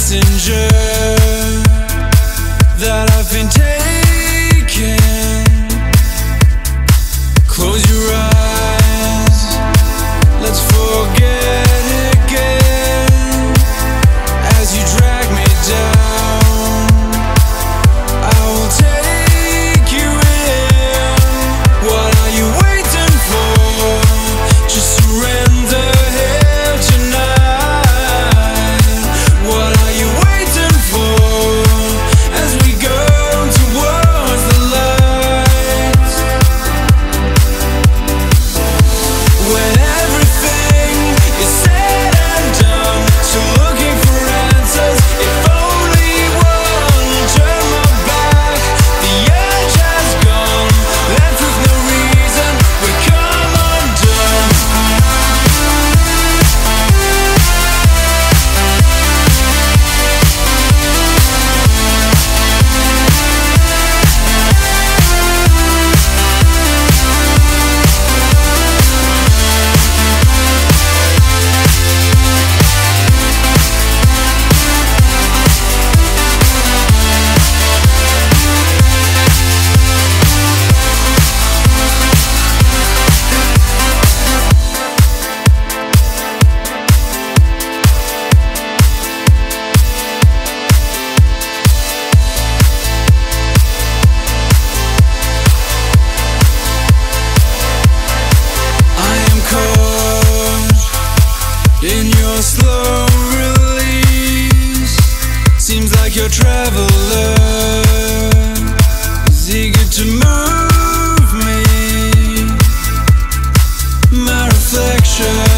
messenger. like a traveler is eager to move me. My reflection.